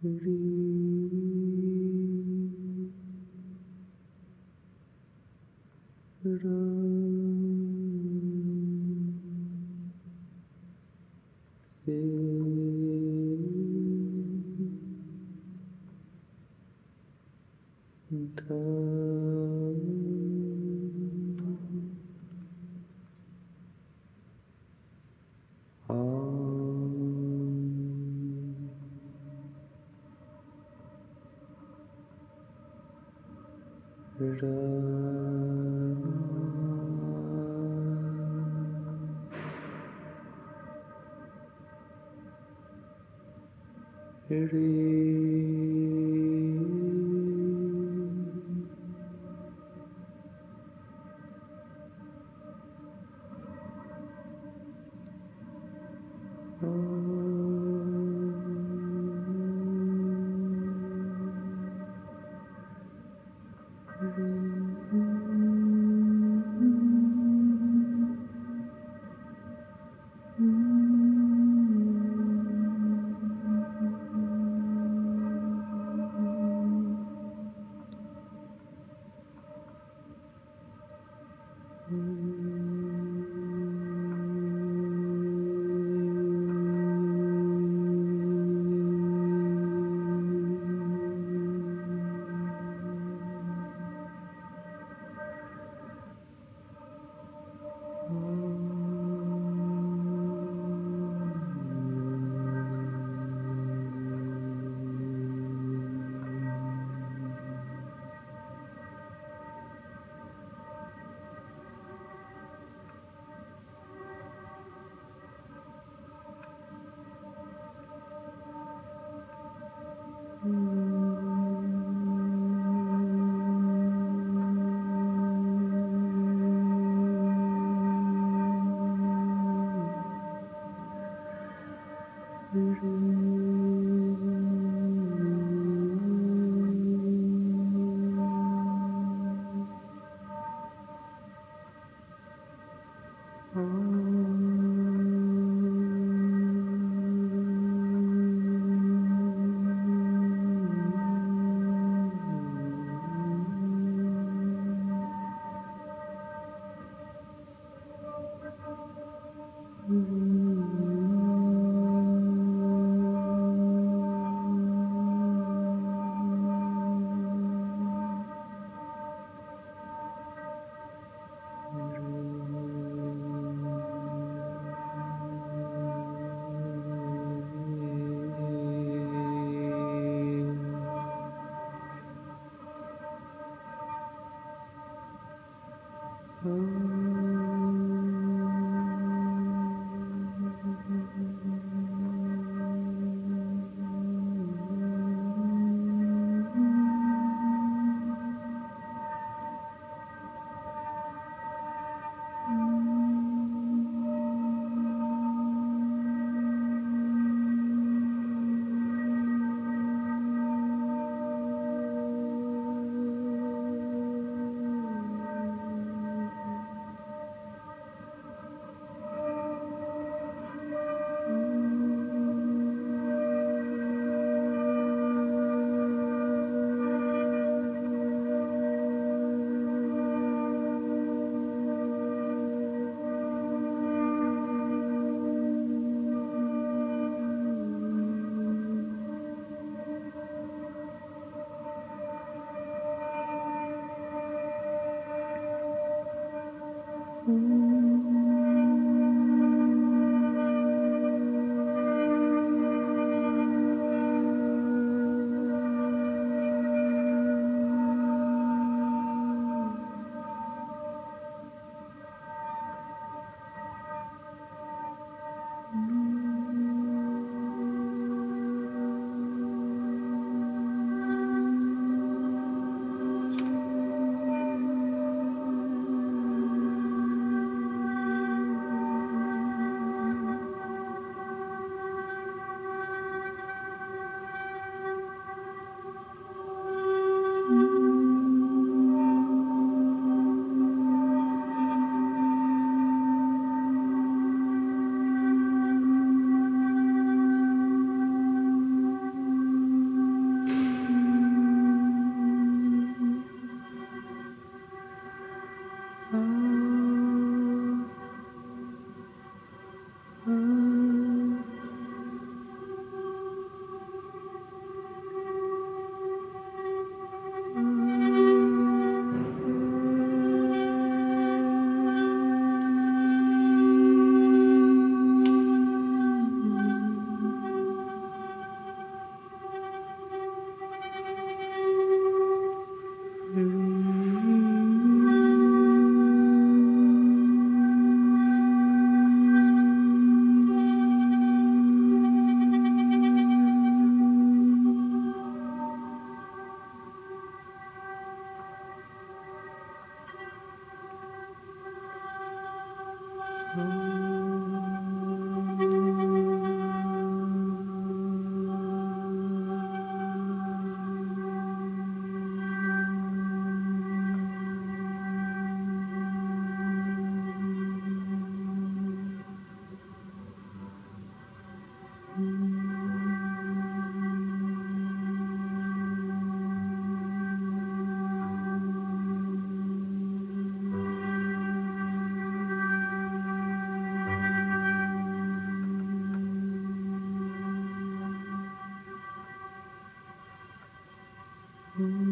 Da Here room. Thank Mm-hmm. It